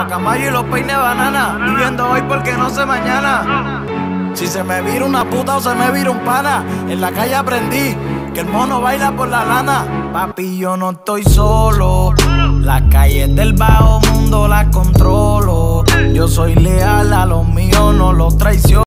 guacamayo y los peines banana. Viviendo hoy porque no sé mañana. Si se me vira una puta o se me vira un pana, en la calle aprendí que el mono baila por la lana. Papi, yo no estoy solo. Las calles del bajo mundo las controlo. Yo soy leal a los.